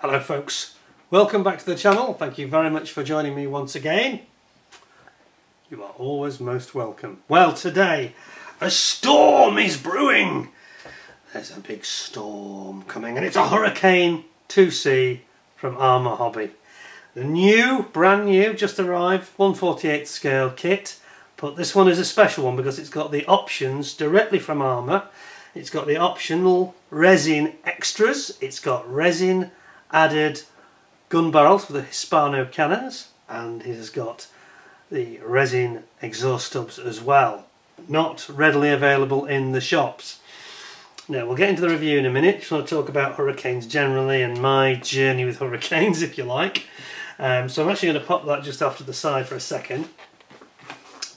Hello folks, welcome back to the channel. Thank you very much for joining me once again. You are always most welcome. Well today, a storm is brewing. There's a big storm coming and it's a Hurricane 2C from Arma Hobby. The new, brand new, just arrived 148 scale kit. But this one is a special one because it's got the options directly from Arma. It's got the optional resin extras. It's got resin added gun barrels for the Hispano cannons and it has got the resin exhaust stubs as well. Not readily available in the shops. Now we'll get into the review in a minute. Just want to talk about hurricanes generally and my journey with hurricanes if you like. Um, so I'm actually going to pop that just off to the side for a second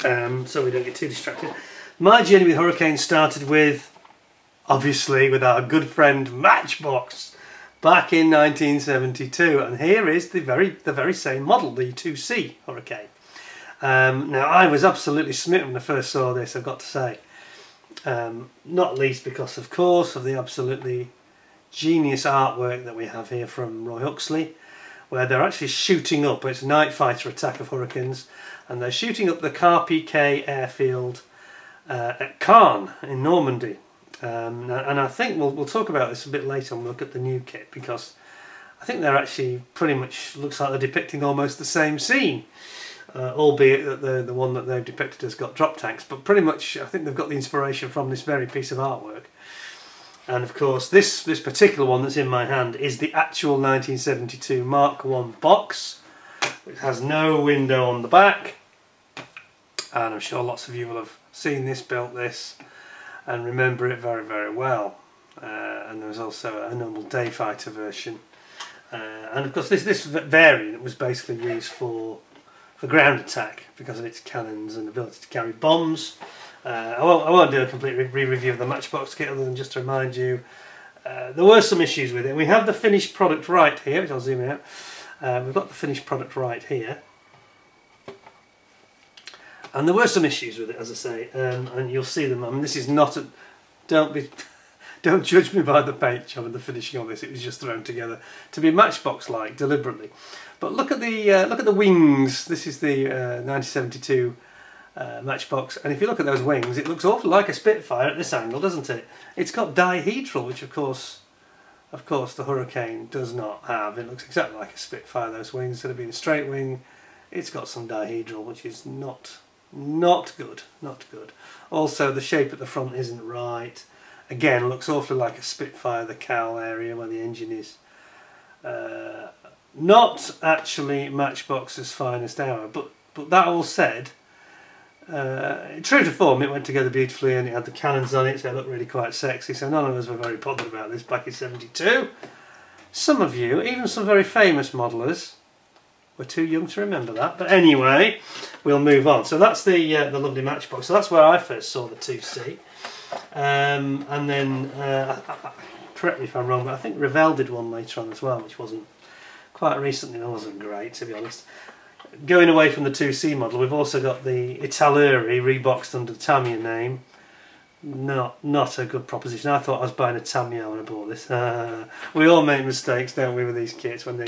um, so we don't get too distracted. My journey with hurricanes started with obviously with our good friend Matchbox back in 1972 and here is the very the very same model the 2C Hurricane. Um, now I was absolutely smitten when I first saw this I've got to say. Um, not least because of course of the absolutely genius artwork that we have here from Roy Huxley where they're actually shooting up it's night fighter attack of hurricanes and they're shooting up the Carpiquet airfield uh, at Caen in Normandy um, and I think we'll, we'll talk about this a bit later when we look at the new kit because I think they're actually pretty much looks like they're depicting almost the same scene. Uh, albeit that the the one that they've depicted has got drop tanks, but pretty much I think they've got the inspiration from this very piece of artwork. And of course, this this particular one that's in my hand is the actual 1972 Mark One box. It has no window on the back, and I'm sure lots of you will have seen this, built this, and remember it very very well. Uh, and there was also a normal day fighter version. Uh, and of course this this variant was basically used for for ground attack because of its cannons and ability to carry bombs. Uh, I, won't, I won't do a complete re-review of the Matchbox kit other than just to remind you uh, there were some issues with it. We have the finished product right here which I'll zoom out. Uh, we've got the finished product right here and there were some issues with it, as I say, um, and you'll see them. I mean, this is not a. Don't be. Don't judge me by the paint job and the finishing on this. It was just thrown together to be Matchbox-like deliberately. But look at the uh, look at the wings. This is the uh, 1972 uh, Matchbox, and if you look at those wings, it looks awful like a Spitfire at this angle, doesn't it? It's got dihedral, which of course, of course, the Hurricane does not have. It looks exactly like a Spitfire. Those wings, instead of being a straight wing, it's got some dihedral, which is not not good, not good. Also, the shape at the front isn't right. Again, looks awfully like a Spitfire, the cowl area where the engine is. Uh, not actually Matchbox's finest hour, but but that all said, uh, true to form, it went together beautifully and it had the cannons on it, so it looked really quite sexy. So none of us were very bothered about this back in '72. Some of you, even some very famous modelers, we're too young to remember that. But anyway, we'll move on. So that's the uh, the lovely Matchbox. So that's where I first saw the 2C. Um, and then, uh, correct me if I'm wrong, but I think Revell did one later on as well, which wasn't quite recently. That wasn't great, to be honest. Going away from the 2C model, we've also got the Italeri reboxed under the Tamiya name. Not not a good proposition. I thought I was buying a Tamiya when I bought this. Uh, we all make mistakes, don't we, with these kits when they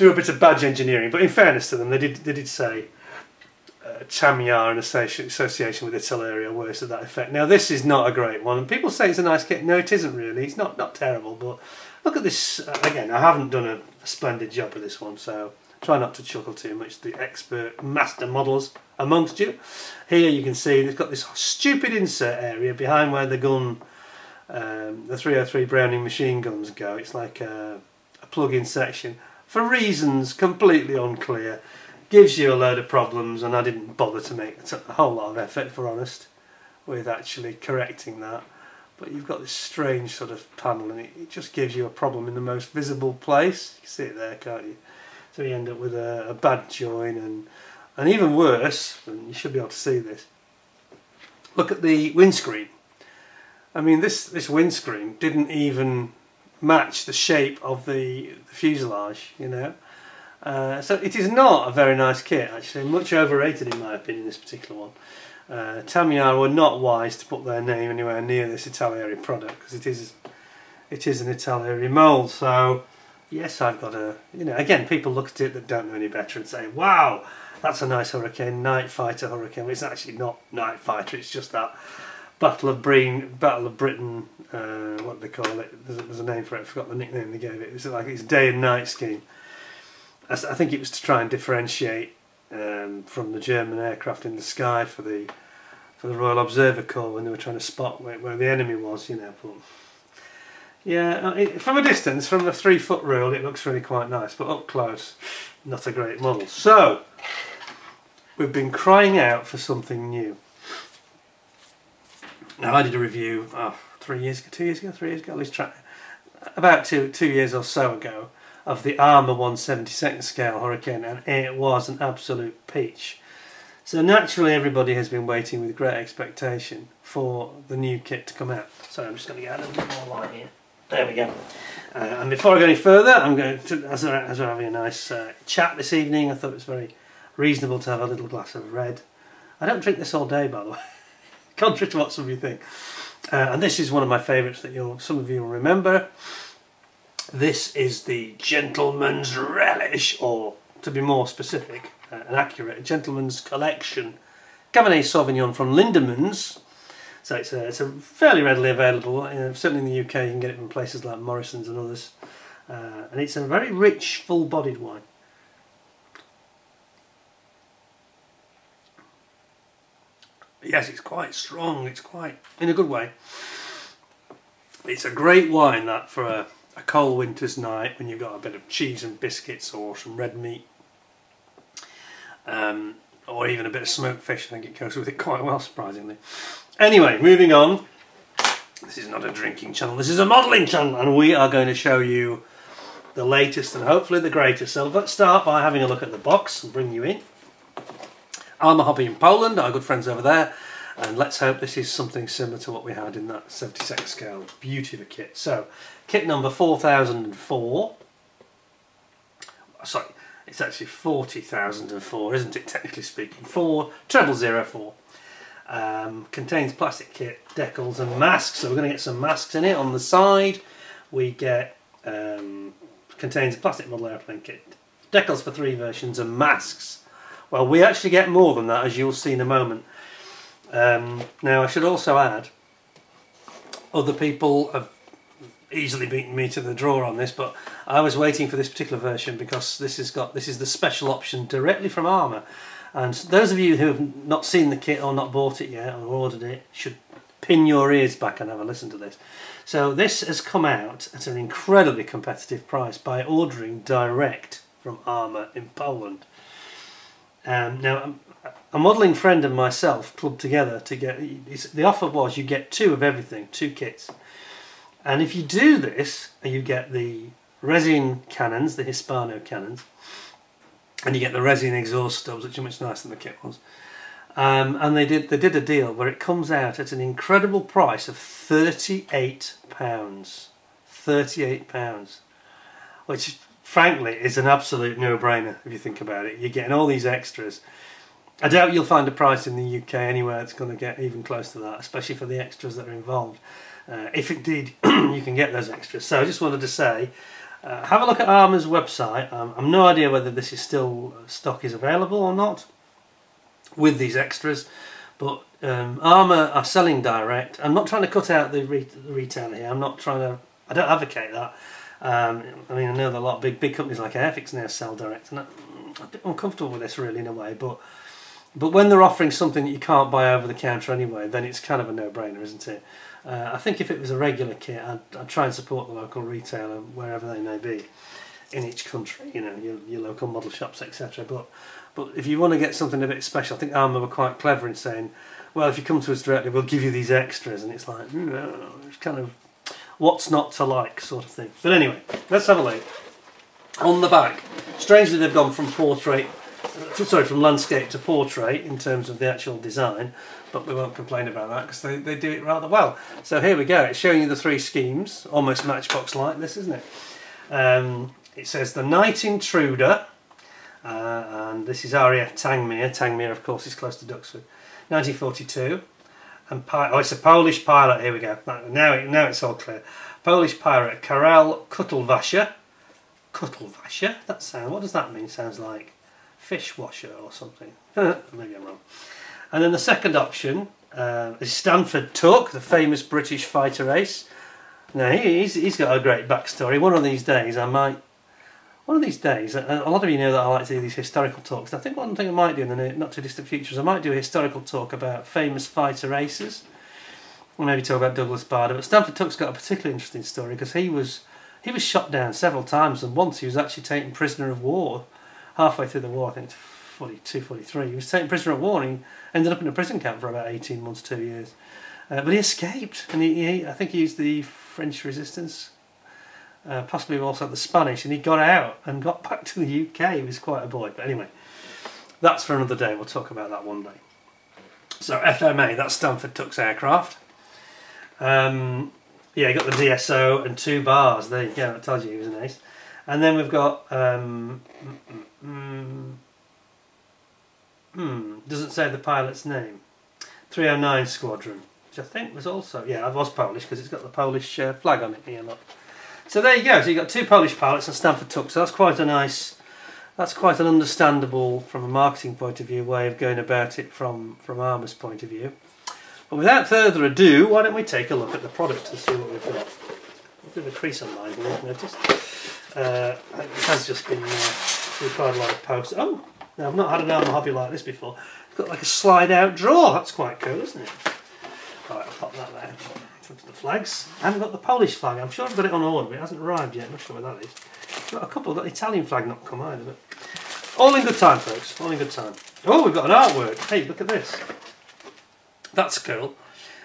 do a bit of badge engineering. But in fairness to them, they did they did say uh, Tamiya in association with Italeri words to that effect. Now this is not a great one, and people say it's a nice kit. No, it isn't really. It's not not terrible, but look at this uh, again. I haven't done a, a splendid job with this one, so try not to chuckle too much. The expert master models amongst you. Here you can see it's got this stupid insert area behind where the gun, um, the 303 Browning machine guns go. It's like a, a plug-in section for reasons completely unclear. Gives you a load of problems, and I didn't bother to make a whole lot of effort, if we're honest, with actually correcting that. But you've got this strange sort of panel, and it, just gives you a problem in the most visible place. You see it there, can't you? So you end up with a, a bad join, and and even worse, and you should be able to see this. Look at the windscreen. I mean, this this windscreen didn't even match the shape of the, the fuselage, you know. Uh, so it is not a very nice kit actually, much overrated in my opinion this particular one. Uh, Tamiya were not wise to put their name anywhere near this Italeri product because it is it is an Italeri mould so yes, I've got a, you know, again, people look at it that don't know any better and say, wow, that's a nice hurricane, night fighter hurricane. It's actually not night fighter, it's just that Battle of Britain, Battle of Britain, uh, what do they call it? There's a, there's a name for it, I forgot the nickname they gave it. It's like it's day and night scheme. I think it was to try and differentiate um, from the German aircraft in the sky for the for the Royal Observer Corps when they were trying to spot where, where the enemy was, you know. But yeah, uh, it, from a distance, from the three foot rule, it looks really quite nice, but up close, not a great model. So, we've been crying out for something new. Now, I did a review oh, three years ago, two years ago, three years ago, at least try, about two, two years or so ago, of the Arma 172nd scale Hurricane, and it was an absolute peach. So naturally everybody has been waiting with great expectation for the new kit to come out. So I'm just going to get a little bit more light here. There we go. Uh, and before I go any further, I'm going to, as we're, as we're having a nice uh, chat this evening, I thought it was very reasonable to have a little glass of red. I don't drink this all day, by the way, contrary to what some of you think. Uh, and this is one of my favourites that you'll, some of you will remember. This is the Gentleman's Relish, or to be more specific uh, and accurate, a Gentleman's Collection Cabernet Sauvignon from Lindemans so it's a, it's a fairly readily available. Certainly in the UK, you can get it from places like Morrison's and others. Uh, and it's a very rich, full-bodied wine. Yes, it's quite strong. It's quite, in a good way. It's a great wine that for a, a cold winter's night when you've got a bit of cheese and biscuits or some red meat. Um, or even a bit of smoked fish. I think it goes with it quite well, surprisingly. Anyway, moving on. This is not a drinking channel, this is a modelling channel, and we are going to show you the latest and hopefully the greatest. So let's start by having a look at the box and bring you in. Arma Hobby in Poland, our good friends over there, and let's hope this is something similar to what we had in that 76 scale. Beauty of a kit. So, kit number 4004. Sorry, it's actually 40,004, isn't it, technically speaking? 4 treble zero four. Um, contains plastic kit, decals and masks. So we're going to get some masks in it. On the side we get, um, contains a plastic model airplane kit, decals for three versions and masks. Well we actually get more than that as you'll see in a moment. Um, now I should also add, other people have easily beaten me to the draw on this, but I was waiting for this particular version because this has got this is the special option directly from Arma. And those of you who have not seen the kit or not bought it yet or ordered it should pin your ears back and have a listen to this. So this has come out at an incredibly competitive price by ordering direct from Arma in Poland. Um, now, a modelling friend and myself clubbed together to get the offer was you get two of everything, two kits. And if you do this, you get the resin cannons, the Hispano cannons, and you get the resin exhaust stubs, which are much nicer than the kit ones. Um, and they did they did a deal where it comes out at an incredible price of thirty eight pounds, thirty eight pounds, which frankly is an absolute no brainer if you think about it. You're getting all these extras. I doubt you'll find a price in the UK anywhere that's going to get even close to that, especially for the extras that are involved. Uh, if indeed you can get those extras. So I just wanted to say uh, have a look at Arma's website. Um, I'm no idea whether this is still uh, stock is available or not with these extras, but um, Arma are selling direct. I'm not trying to cut out the, re the here. I'm not trying to. I don't advocate that. Um, I mean, I know a lot of big big companies like Airfix now sell direct, and I'm a bit uncomfortable with this really in a way. But but when they're offering something that you can't buy over the counter anyway, then it's kind of a no-brainer, isn't it? Uh, I think if it was a regular kit, I'd, I'd, try and support the local retailer wherever they may be in each country. You know, your, your local model shops, etc. But but if you want to get something a bit special, I think Arma were quite clever in saying, well, if you come to us directly, we'll give you these extras, and it's like, no, it's kind of what's not to like sort of thing. But anyway, let's have a look. On the back, strangely they've gone from portrait sorry, from landscape to portrait in terms of the actual design, but we won't complain about that because they, they do it rather well. So here we go, it's showing you the three schemes, almost matchbox like this, isn't it? Um, it says the Night Intruder, uh, and this is RAF Tangmere. Tangmere, of course, is close to Duxford. 1942. And oh, it's a Polish pilot. Here we go. Now, now it's all clear. Polish pirate Karel Kutlwasser Kuttelwascher. That sound. What does that mean? Sounds like fish washer or something. Maybe I'm wrong. And then the second option uh, is Stanford Tuck, the famous British fighter ace. Now he's he's got a great backstory. One of these days I might. One of these days, a lot of you know that I like to do these historical talks. I think one thing I might do in the not too distant future is I might do a historical talk about famous fighter aces. Or maybe talk about Douglas Bader. But Stanford Tuck's got a particularly interesting story because he was he was shot down several times and once he was actually taken prisoner of war halfway through the war, I think it's 42, 43. He was taken prisoner of war and he ended up in a prison camp for about 18 months, two years. Uh, but he escaped and he, he, I think he used the French resistance, uh, possibly also the Spanish, and he got out and got back to the UK. He was quite a boy. But anyway, that's for another day. We'll talk about that one day. So FMA, that's Stanford Tuck's aircraft. Um, yeah, got the DSO and two bars. There you go. I told you he was an ace. And then we've got um, mm, hmm, doesn't say the pilot's name. 309 Squadron, which I think was also yeah, it was Polish because it's got the Polish uh, flag on it here. Look. So there you go. So you have got two Polish pilots and Stanford Tuck. So that's quite a nice. That's quite an understandable, from a marketing point of view, way of going about it from from Arma's point of view. But without further ado, why don't we take a look at the product and see what we've got. Bit of a crease on mine, I've noticed. Uh, it has just been uh, required a lot of post. Oh, now I've not had an Arma hobby like this before. It's got like a slide out drawer. That's quite cool, isn't it? Right, I'll pop that there. The flags. I haven't got the Polish flag. I'm sure I've got it on order, but it hasn't arrived yet. I'm not sure where that is. I've got a couple. Got the Italian flag not come either, but all in good time, folks. All in good time. Oh, we've got an artwork. Hey, look at this. That's cool.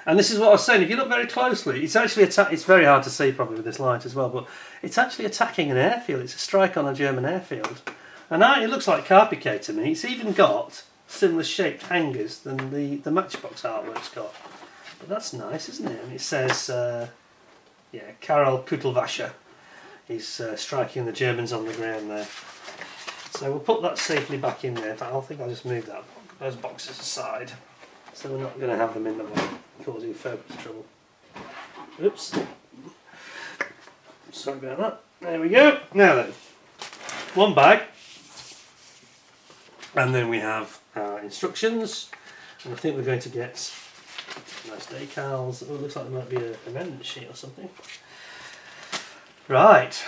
And this is what I was saying. If you look very closely, it's actually It's very hard to see probably with this light as well, but it's actually attacking an airfield. It's a strike on a German airfield, and it looks like Carpiquet to me. It's even got similar shaped hangers than the the Matchbox artwork's got. But that's nice, isn't it? And it says, uh, yeah, Karel Kuttelwascher. He's uh, striking the Germans on the ground there. So we'll put that safely back in there. I think I'll just move that those boxes aside. So we're not going to have them in the way, causing focus trouble. Oops. Sorry about that. There we go. Now then, one bag. And then we have our instructions. And I think we're going to get nice decals. Oh, looks like there might be a amendment sheet or something. Right.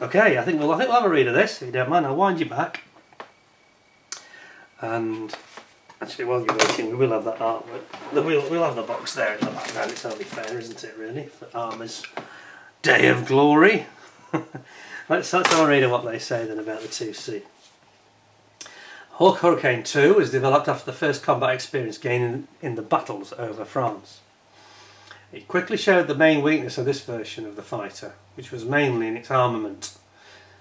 Okay, I think we'll I think we'll have a read of this, if you don't mind. I'll wind you back. And Actually, while you're waiting, we will have that artwork. We'll, we'll have the box there in the background. It's only fair, isn't it, really, for Arma's Day of Glory. let's, let's have a read of what they say then about the 2C. Hawker Hurricane 2 was developed after the first combat experience gained in the battles over France. It quickly showed the main weakness of this version of the fighter, which was mainly in its armament.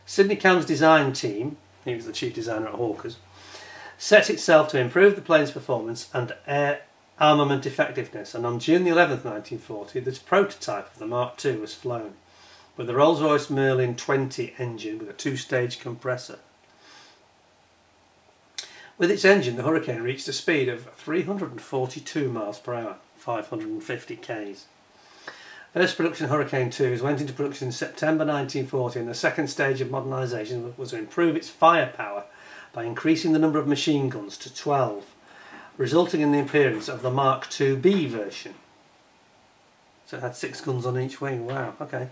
Sidney Camm's design team, he was the chief designer at Hawkers, set itself to improve the plane's performance and air armament effectiveness and on June the 11th 1940 this prototype of the Mark II was flown with the Rolls-Royce Merlin 20 engine with a two-stage compressor. With its engine the Hurricane reached a speed of 342 miles per hour, 550 k's. First production Hurricane 2s went into production in September 1940 and the second stage of modernisation was to improve its firepower by increasing the number of machine guns to 12, resulting in the appearance of the Mark IIB version. So it had six guns on each wing, wow, okay.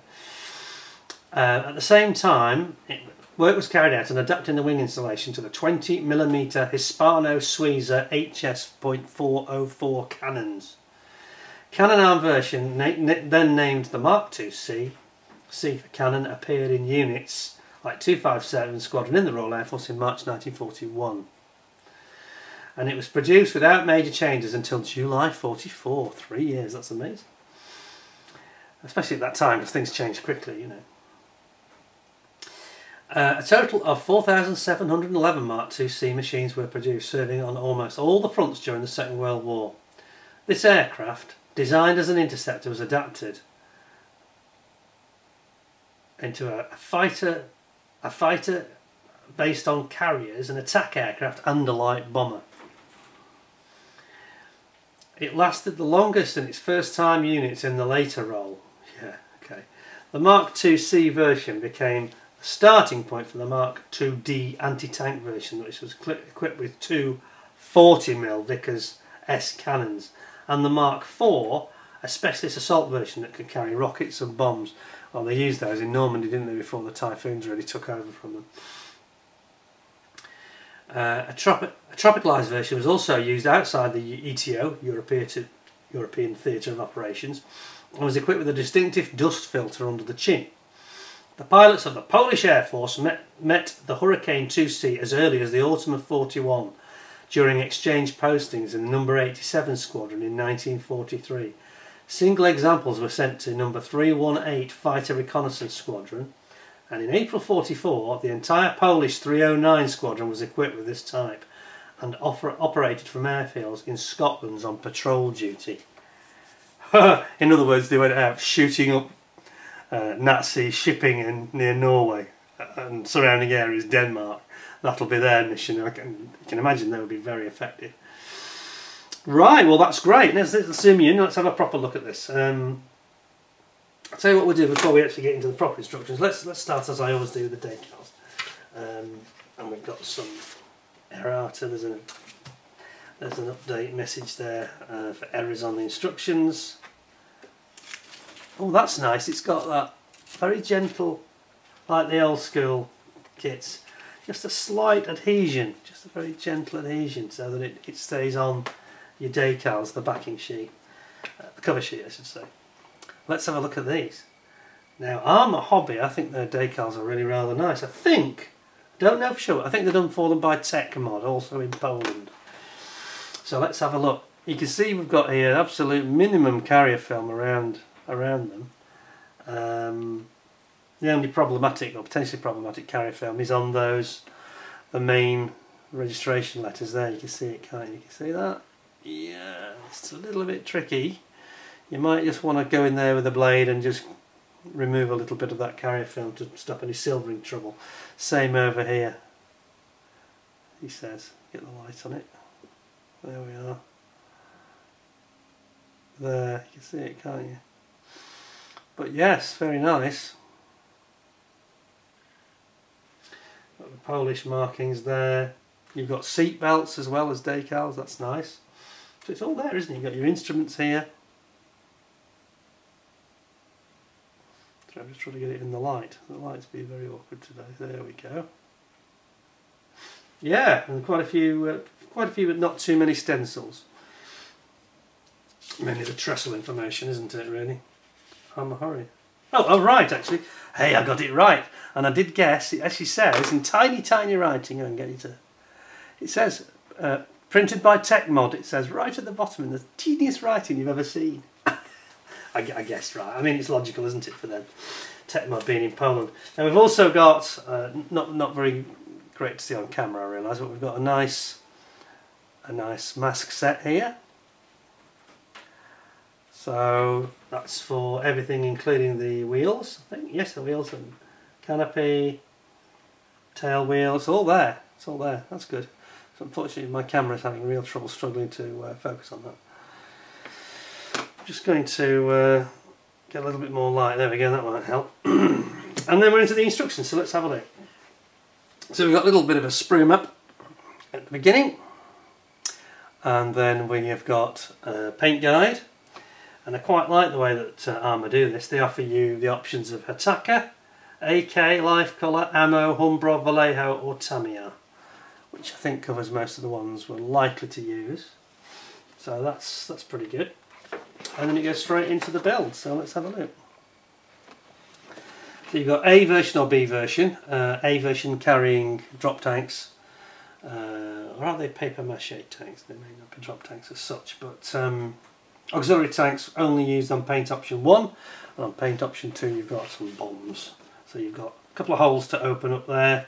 Uh, at the same time, it, work was carried out on adapting the wing installation to the 20mm Hispano Suiza HS.404 cannons. Cannon arm version, then named the Mark IIC, C C for cannon, appeared in units like 257 Squadron in the Royal Air Force in March 1941. And it was produced without major changes until July 44, three years, that's amazing. Especially at that time because things changed quickly, you know. Uh, a total of 4,711 Mark II-C machines were produced, serving on almost all the fronts during the Second World War. This aircraft, designed as an interceptor, was adapted into a fighter a fighter based on carriers, an attack aircraft and a light bomber. It lasted the longest in its first time units in the later role. Yeah, okay. The Mark II C version became starting point for the Mark 2D anti-tank version, which was equipped with two 40mm Vickers S cannons, and the Mark IV, a specialist assault version that could carry rockets and bombs. Well, they used those in Normandy, didn't they, before the Typhoons really took over from them. Uh, a, tropi a tropicalised version was also used outside the ETO, European Theatre of Operations, and was equipped with a distinctive dust filter under the chin. The pilots of the Polish Air Force met, met the Hurricane 2C as early as the autumn of 41 during exchange postings in the number 87 squadron in 1943. Single examples were sent to number 318 Fighter Reconnaissance Squadron and in April 44 the entire Polish 309 squadron was equipped with this type and operated from airfields in Scotland on patrol duty. in other words, they went out shooting up uh, Nazi shipping in near Norway and surrounding areas, Denmark. That'll be their mission. I can, can imagine they would be very effective. Right, well that's great. Let's, let's zoom in. Let's have a proper look at this. Um, I'll tell you what we'll do before we actually get into the proper instructions. Let's let's start as I always do with the decals. Um, and we've got some errata. There's a there's an update message there uh, for errors on the instructions. Oh, that's nice. It's got that very gentle, like the old school kits. Just a slight adhesion, just a very gentle adhesion so that it, it stays on your decals, the backing sheet, uh, the cover sheet I should say. Let's have a look at these. Now, Arma Hobby, I think their decals are really rather nice. I think, don't know for sure, I think they're done for them by Techmod, also in Poland. So let's have a look. You can see we've got here absolute minimum carrier film around around them. Um, the only problematic or potentially problematic carrier film is on those the main registration letters there. You can see it, can't you? You can see that? Yeah, it's a little bit tricky you might just want to go in there with a blade and just remove a little bit of that carrier film to stop any silvering trouble. Same over here. He says, get the light on it. There we are. There, you can see it, can't you? But yes, very nice. Got the Polish markings there. You've got seat belts as well as decals, that's nice. So it's all there, isn't it? You've got your instruments here. I'm just trying to get it in the light. The light's being very awkward today. There we go. Yeah, and quite a few, uh, quite a few, but not too many stencils. Mainly the trestle information, isn't it? Really. I'm a hurry. Oh, oh, right, actually. Hey, I got it right, and I did guess. It actually says in tiny, tiny writing. I can get it to. It says uh, printed by Techmod. It says right at the bottom in the teeniest writing you've ever seen. I, I, guess, right. I mean, it's logical, isn't it, for them, Techmod being in Poland. Now we've also got, uh, not not very great to see on camera, I realise, but we've got a nice, a nice mask set here. So that's for everything, including the wheels. I think yes, the wheels and canopy, tail wheels, all there. It's all there. That's good. So unfortunately, my camera is having real trouble struggling to uh, focus on that I'm just going to uh, get a little bit more light. There we go, that might help. and then we're into the instructions, so let's have a look. So we've got a little bit of a sprue map at the beginning. And then we have got a paint guide. And I quite like the way that uh, Arma do this. They offer you the options of Hataka, AK, Life Colour, Ammo, Humbrol, Vallejo or Tamiya. Which I think covers most of the ones we're likely to use. So that's that's pretty good and then it goes straight into the build so let's have a look so you've got A version or B version uh, A version carrying drop tanks uh, or are they paper mache tanks they may not be drop tanks as such but um, auxiliary tanks only used on paint option 1 and on paint option 2 you've got some bombs so you've got a couple of holes to open up there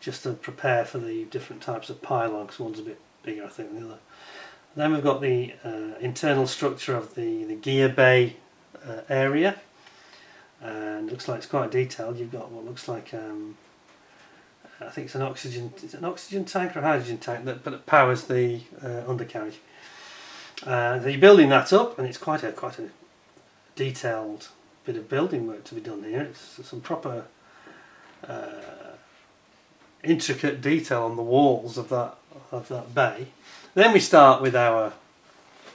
just to prepare for the different types of pylon because one's a bit bigger I think than the other then we've got the uh, internal structure of the, the gear bay uh, area and looks like it's quite detailed. You've got what looks like um, I think it's an oxygen is it an oxygen tank or a hydrogen tank that powers the uh, undercarriage. Uh, so you're building that up and it's quite a quite a detailed bit of building work to be done here. It's some proper uh, intricate detail on the walls of that of that bay. Then we start with our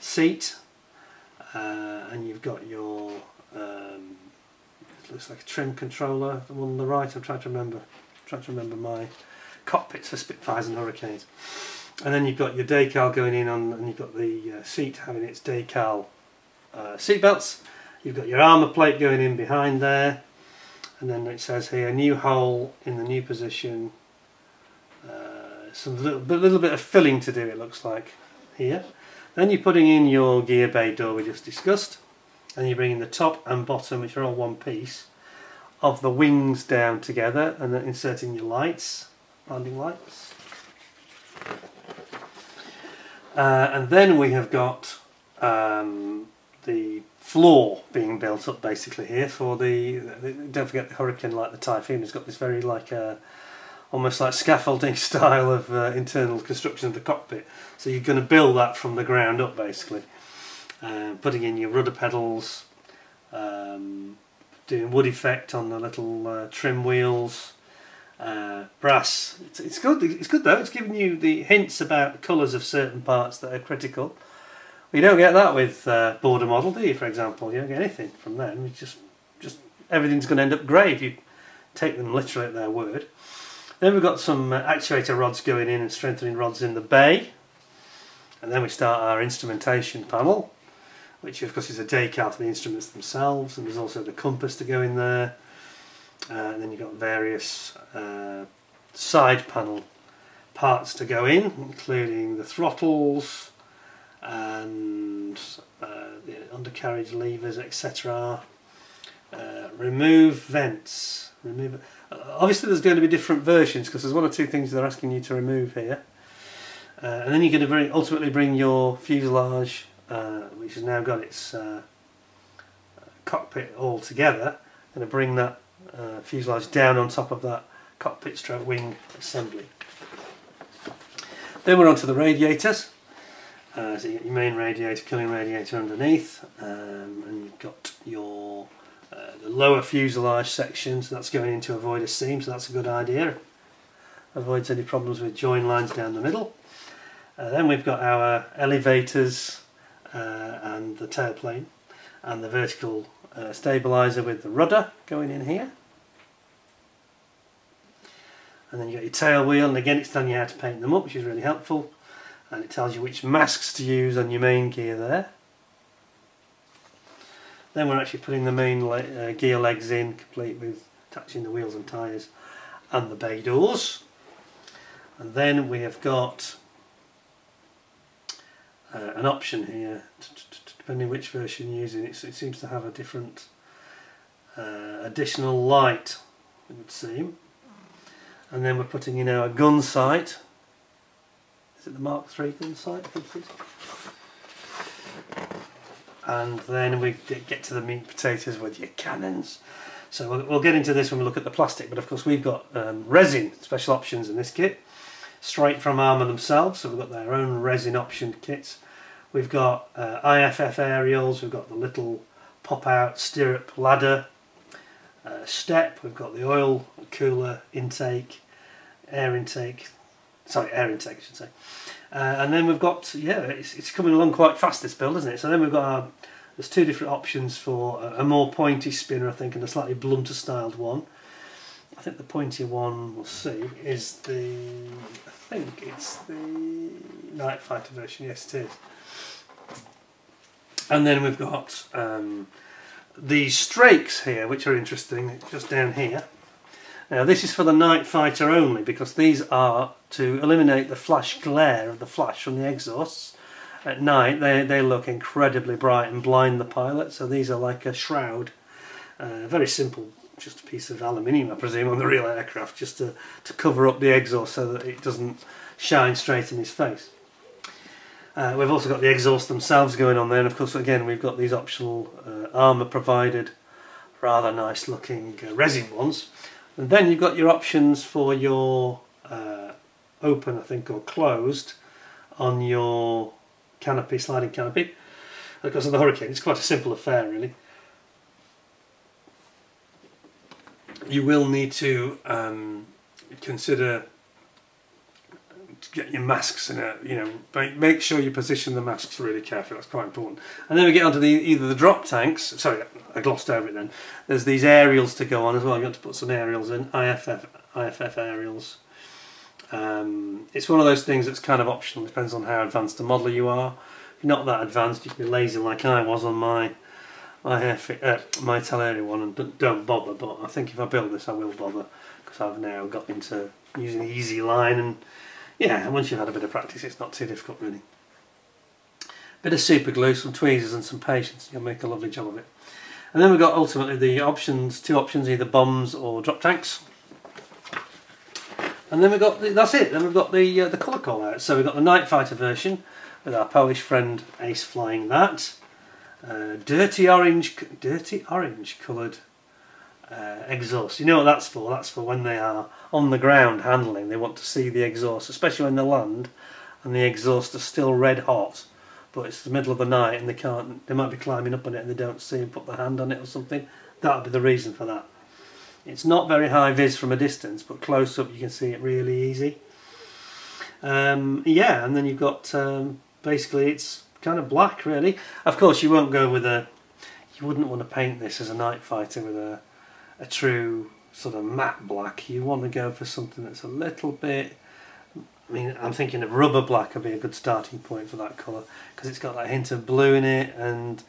seat, uh, and you've got your um, looks like a trim controller. The one on the right. I'm trying to remember. trying to remember my cockpits for Spitfires and Hurricanes. And then you've got your decal going in on, and you've got the uh, seat having its decal uh, seat belts. You've got your armour plate going in behind there, and then it says here new hole in the new position. Uh, some little, little bit of filling to do. It looks like here. Then you're putting in your gear bay door we just discussed, and you're bringing the top and bottom, which are all one piece, of the wings down together, and then inserting your lights, landing lights. Uh, and then we have got um, the floor being built up basically here for the, don't forget the Hurricane like the Typhoon has got this very like a uh, almost like scaffolding style of uh, internal construction of the cockpit. So you're going to build that from the ground up basically. Uh, putting in your rudder pedals um, doing wood effect on the little uh, trim wheels uh, brass. It's, it's good. It's good though. It's giving you the hints about colours of certain parts that are critical. you don't get that with uh, border model, do you? For example, you don't get anything from them. It's just, just everything's going to end up grey if you take them literally at their word. Then we've got some uh, actuator rods going in and strengthening rods in the bay. And then we start our instrumentation panel, which of course is a decal for the instruments themselves. And there's also the compass to go in there. Uh, and then you've got various uh, side panel parts to go in, including the throttles and uh, the undercarriage levers, etc. Uh, remove vents. Remove. Uh, obviously, there's going to be different versions because there's one or two things they're asking you to remove here. Uh, and then you're going to bring, ultimately bring your fuselage, which has now got its cockpit all together. Going to bring that uh, fuselage down on top of that cockpit stroke wing assembly. Then we're on to the radiators. Uh, so you get your main radiator, cooling radiator underneath, um, and you've got your uh, the lower fuselage section, so that's going in to avoid a seam, so that's a good idea. Avoids any problems with join lines down the middle. Uh, then we've got our elevators uh, and the tailplane and the vertical uh, stabilizer with the rudder going in here and then you got your tail wheel and again it's telling you how to paint them up which is really helpful. And it tells you which masks to use on your main gear there. Then we're actually putting the main le uh, gear legs in complete with attaching the wheels and tyres and the bay doors. And then we have got uh, an option here depending which version you're using. It seems to have a different uh, additional light it would seem and then we're putting in our gun sight. Is it the Mark III gun sight and then we get to the meat potatoes with your cannons. So we'll, we'll, get into this when we look at the plastic but of course we've got um, resin special options in this kit. Straight from Arma themselves so we've got their own resin option kits. We've got uh, IFF aerials we've got the little pop out stirrup ladder uh, step, we've got the oil cooler intake, air intake, sorry, air intake I should say. Uh, and then we've got, yeah, it's, it's coming along quite fast this build, isn't it? So then we've got our, there's two different options for a, a more pointy spinner I think and a slightly blunter styled one. I think the pointy one we'll see is the, I think it's the Night Fighter version, yes it is. And then we've got um, the strakes here, which are interesting, just down here. Now this is for the night fighter only because these are to eliminate the flash glare of the flash from the exhausts. At night they, they look incredibly bright and blind the pilot so these are like a shroud. Uh, very simple, just a piece of aluminium I presume on the real aircraft just to, to cover up the exhaust so that it doesn't shine straight in his face. Uh, we've also got the exhaust themselves going on there and of course again we've got these optional uh, Arma provided rather nice looking uh, resin ones. And then you've got your options for your uh, open I think or closed on your canopy, sliding canopy. Because of the Hurricane it's quite a simple affair really. You will need to um, consider get your masks in a you know make, sure you position the masks really carefully that's quite important. And then we get onto the either the drop tanks sorry I glossed over it then. There's these aerials to go on as well. You've got to put some aerials in IFF IFF aerials. Um, it's one of those things that's kind of optional depends on how advanced a modeler you are. If you're not that advanced you can be lazy like I was on my my, uh, my Italeri one and don't bother but I think if I build this I will bother because I've now got into using the EZ Line and yeah, and once you've had a bit of practice, it's not too difficult really. Bit of super glue, some tweezers and some patience, you'll make a lovely job of it. And then we've got ultimately the options, two options, either bombs or drop tanks. And then we've got, the, that's it, then we've got the uh, the colour call out. So we've got the Night Fighter version with our Polish friend Ace flying that. Uh, dirty orange, dirty orange coloured uh, exhaust. You know what that's for? That's for when they are on the ground handling. They want to see the exhaust, especially when they land and the exhaust is still red hot. But it's the middle of the night and they can't. They might be climbing up on it and they don't see and put their hand on it or something. That would be the reason for that. It's not very high vis from a distance, but close up you can see it really easy. Um, yeah, and then you've got um, basically it's kind of black really. Of course, you won't go with a. You wouldn't want to paint this as a night fighter with a a true sort of matte black. You want to go for something that's a little bit. I mean, I'm thinking of rubber black would be a good starting point for that colour because it's got that hint of blue in it. And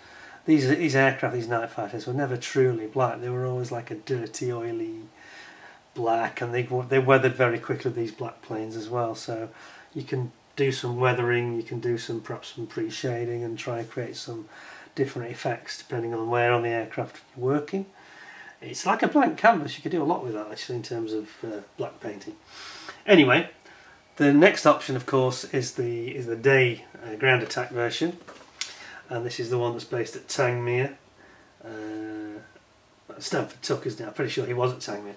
these these aircraft, these night fighters, were never truly black. They were always like a dirty, oily black, and they they weathered very quickly these black planes as well. So you can do some weathering, you can do some perhaps some pre-shading and try and create some different effects depending on where on the aircraft you're working. It's like a blank canvas, you could do a lot with that actually in terms of uh, black painting. Anyway, the next option of course is the is the day uh, ground attack version and this is the one that's based at Tangmere. Uh, Stanford Tuck is now, pretty sure he was at Tangmere.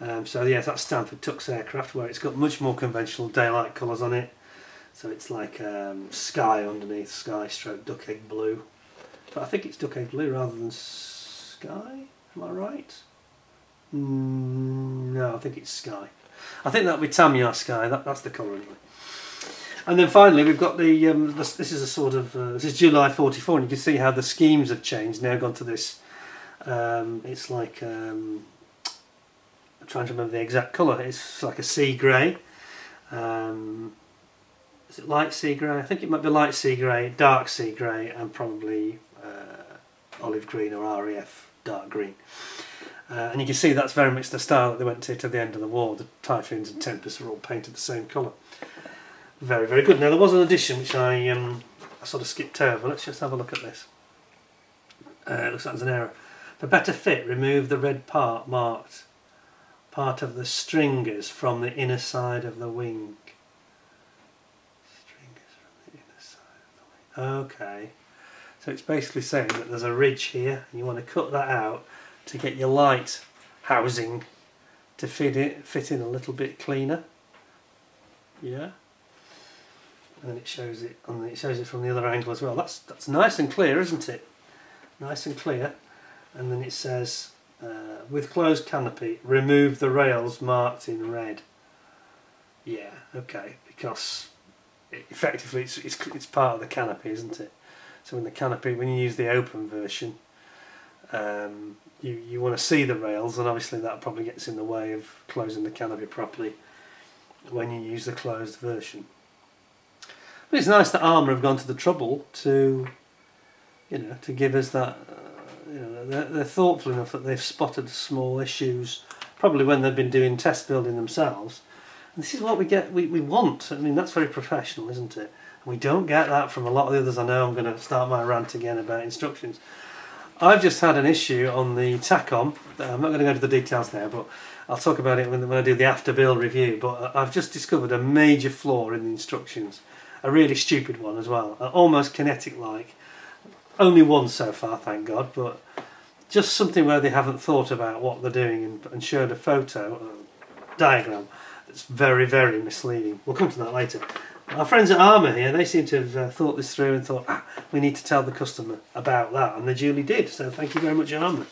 Um, so yes, that's Stanford Tuck's aircraft where it's got much more conventional daylight colours on it. So it's like um, sky underneath, sky stroke duck egg blue. But I think it's duck egg blue rather than sky. Am I right? Mm, no, I think it's sky. I think that'll be Tamiya sky. That, that's the colour anyway. And then finally, we've got the. Um, this, this, is a sort of. Uh, this is July '44, and you can see how the schemes have changed. Now gone to this. Um, it's like. Um, I'm trying to remember the exact colour. It's like a sea grey. Um, is it light sea grey? I think it might be light sea grey, dark sea grey, and probably uh, olive green or RAF dark green. Uh, and you can see that's very much the style that they went to to the end of the war. The Typhoons and Tempests are all painted the same colour. Very, very good. Now there was an addition which I, um, I sort of skipped over. Let's just have a look at this. Uh, it looks like there's an error. For better fit, remove the red part marked part of the stringers from the inner side of the wing. Stringers from the inner side of the wing. Okay. So it's basically saying that there's a ridge here and you want to cut that out to get your light housing to fit it fit in a little bit cleaner. Yeah. And then it shows it and it shows it from the other angle as well. That's that's nice and clear, isn't it? Nice and clear. And then it says uh, with closed canopy, remove the rails marked in red. Yeah, okay, because effectively it's, it's, it's part of the canopy, isn't it? So in the canopy, when you use the open version, um, you, you want to see the rails and obviously that probably gets in the way of closing the canopy properly when you use the closed version. But it's nice that Arma have gone to the trouble to, you know, to give us that. Uh, you know, they're, they're thoughtful enough that they've spotted small issues, probably when they've been doing test building themselves. And this is what we get. We, we want. I mean, that's very professional, isn't it? We don't get that from a lot of the others. I know I'm going to start my rant again about instructions. I've just had an issue on the TACOM. Uh, I'm not going to go into the details now, but I'll talk about it when, when I do the after bill review. But uh, I've just discovered a major flaw in the instructions. A really stupid one as well. Uh, almost kinetic like. Only one so far, thank God, but just something where they haven't thought about what they're doing and, and showed a photo, a diagram that's very, very misleading. We'll come to that later. Our friends at Arma here, they seem to have uh, thought this through and thought, ah, we need to tell the customer about that, and they duly did. So thank you very much, Arma.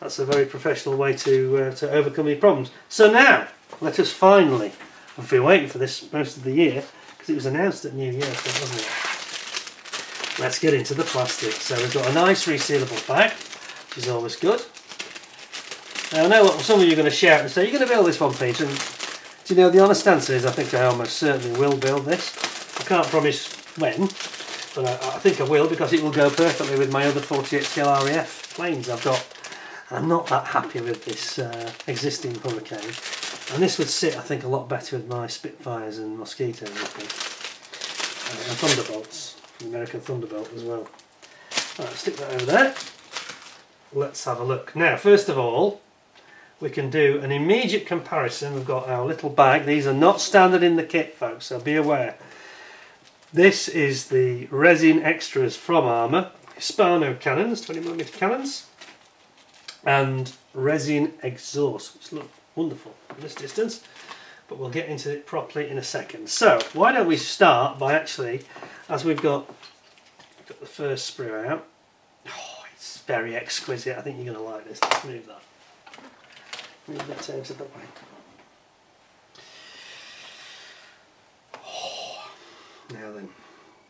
That's a very professional way to uh, to overcome these problems. So now, let us finally, I've been waiting for this most of the year, because it was announced at New Year, wasn't it? Let's get into the plastic. So we've got a nice resealable bag, which is always good. Now I know what some of you are going to shout and say, you're going to build this one, Peter. And do you know, the honest answer is I think I almost certainly will build this. I can't promise when, but I, I think I will because it will go perfectly with my other 48 scale RAF planes I've got. I'm not that happy with this uh, existing Hurricane. And this would sit, I think, a lot better with my Spitfires and Mosquitoes, I think. Uh, and Thunderbolts, the American Thunderbolt as well. Right, stick that over there. Let's have a look. Now, first of all, we can do an immediate comparison. We've got our little bag. These are not standard in the kit, folks, so be aware. This is the resin extras from Arma. Hispano cannons, 20mm cannons, and resin exhaust, which look wonderful from this distance, but we'll get into it properly in a second. So, why don't we start by actually, as we've got, got the first sprue out, oh, it's very exquisite, I think you're going to like this, let's move that. Move that out of the. Oh, now then.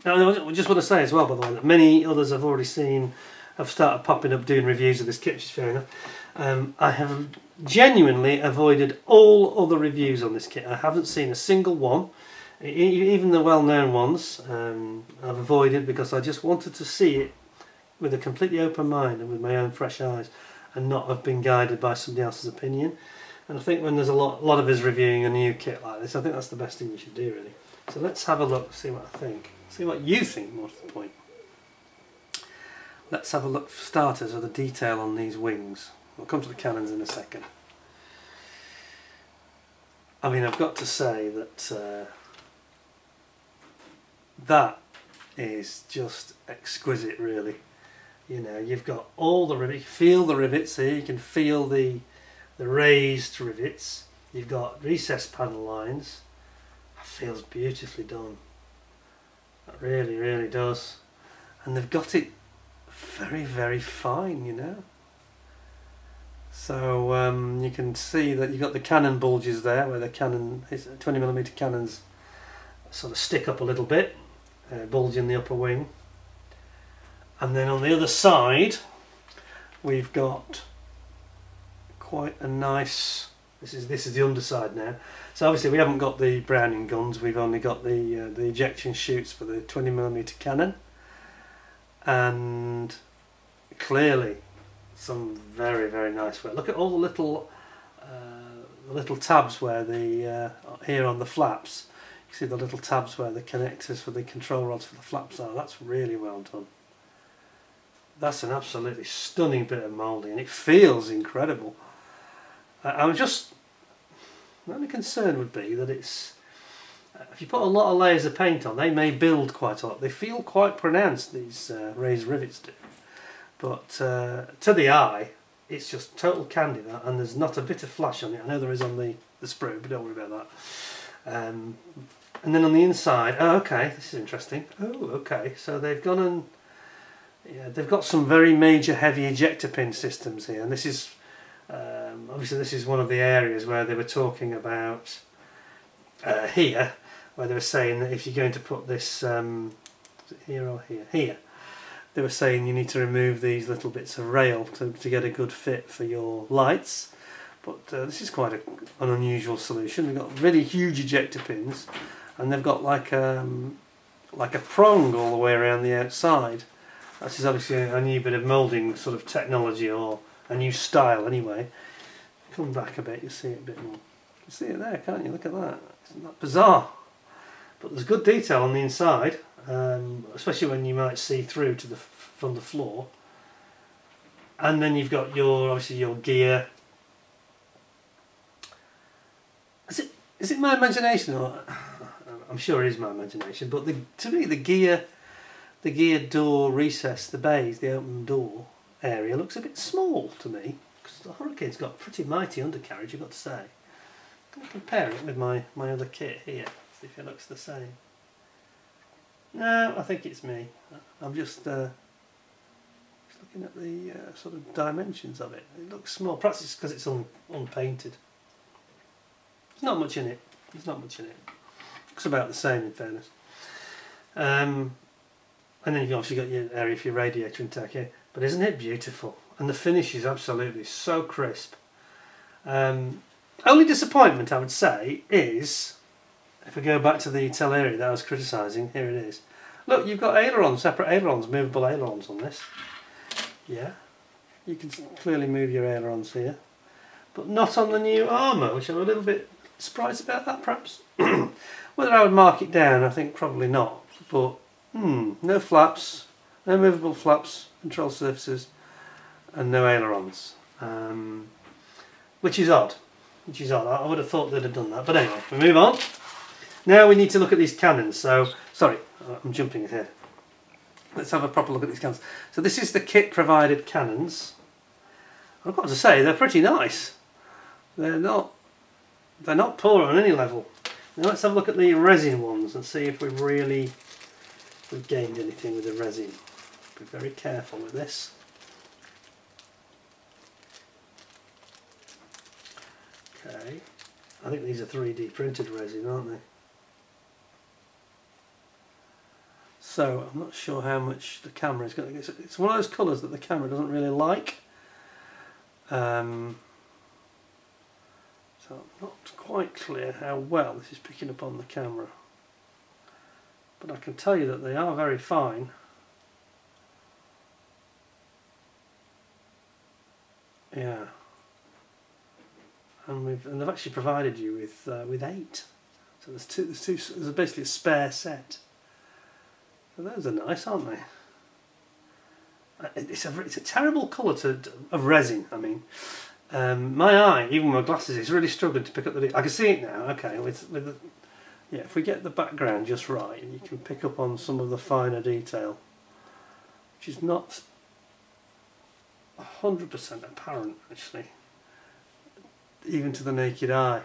Now, I just want to say as well, by the way, that many others I've already seen have started popping up doing reviews of this kit, which is fair enough. Um, I have genuinely avoided all other reviews on this kit. I haven't seen a single one, even the well-known ones um, I've avoided because I just wanted to see it with a completely open mind and with my own fresh eyes and not have been guided by somebody else's opinion. And I think when there's a lot, a lot of us reviewing a new kit like this, I think that's the best thing you should do really. So let's have a look, see what I think. See what you think, more to the point. Let's have a look for starters at the detail on these wings. We'll come to the cannons in a second. I mean, I've got to say that uh, that is just exquisite, really. You know, you've got all the rivets, feel the rivets here, you can feel the, the raised rivets. You've got recessed panel lines. That feels beautifully done. That really, really does. And they've got it very, very fine, you know. So um, you can see that you've got the cannon bulges there, where the cannon, 20 millimeter cannons sort of stick up a little bit, uh, bulge in the upper wing. And then on the other side, we've got quite a nice, this is this is the underside now. So obviously we haven't got the Browning guns, we've only got the, uh, the ejection chutes for the 20mm cannon. And clearly some very very nice work. Look at all the little uh, little tabs where the uh, here on the flaps. You see the little tabs where the connectors for the control rods for the flaps are. That's really well done. That's an absolutely stunning bit of moulding, and it feels incredible. I'm just the only concern would be that it's if you put a lot of layers of paint on, they may build quite a lot. They feel quite pronounced. These uh, raised rivets do. But uh, to the eye, it's just total candy that, and there's not a bit of flash on it. I know there is on the, the sprue, but don't worry about that. Um, and then on the inside, oh okay, this is interesting. Oh okay, so they've gone and yeah, they've got some very major heavy ejector pin systems here, and this is um, obviously this is one of the areas where they were talking about uh, here, where they were saying that if you're going to put this um, here or here, here, they were saying you need to remove these little bits of rail to, to get a good fit for your lights but uh, this is quite a, an unusual solution. They've got really huge ejector pins and they've got like um, like a prong all the way around the outside. This is obviously a, new bit of moulding sort of technology or a new style anyway. Come back a bit, you see it a bit more. You can see it there, can't you? Look at that. Isn't that bizarre? But there's good detail on the inside um, especially when you might see through to the from the floor. And then you've got your obviously your gear. Is it is it my imagination or I'm sure it is my imagination, but the, to me the gear the gear door recess, the bays, the open door area looks a bit small to me because the Hurricane's got a pretty mighty undercarriage, you've got to say. I'm going to compare it with my, my other kit here, see if it looks the same. No, I think it's me. I'm just, uh, just looking at the uh, sort of dimensions of it. It looks small. Perhaps it's because it's un unpainted. There's not much in it. There's not much in it. Looks about the same in fairness. Um, and then you've obviously got your area for your radiator intake here. But isn't it beautiful? And the finish is absolutely so crisp. Um, only disappointment I would say is, if we go back to the tail area that I was criticising, here it is. Look, you've got ailerons, separate ailerons, movable ailerons on this. Yeah, you can clearly move your ailerons here. But not on the new Arma, which I'm a little bit surprised about that perhaps. Whether I would mark it down, I think probably not. But, hmm, no flaps, no movable flaps, control surfaces, and no ailerons. Um, which is odd. Which is odd. I would have thought they'd have done that. But anyway, we move on. Now we need to look at these cannons. So, sorry, I'm jumping here. Let's have a proper look at these cannons. So this is the kit provided cannons. I've got to say, they're pretty nice. They're not, they're not poor on any level. Now let's have a look at the resin ones and see if we've really we've gained anything with the resin. Be very careful with this. Okay, I think these are 3D printed resin, aren't they? So I'm not sure how much the camera is going to get. It's one of those colours that the camera doesn't really like. Um, so not quite clear how well this is picking up on the camera. But I can tell you that they are very fine. Yeah. And we've and they've actually provided you with uh, with eight. So there's two there's two there's basically a spare set. So those are nice, aren't they? Uh, it's a it's a terrible colour to of resin. I mean, um, my eye, even with my glasses, is really struggling to pick up the. I can see it now. Okay, with with the, yeah, if we get the background just right, you can pick up on some of the finer detail, which is not hundred percent apparent actually, even to the naked eye.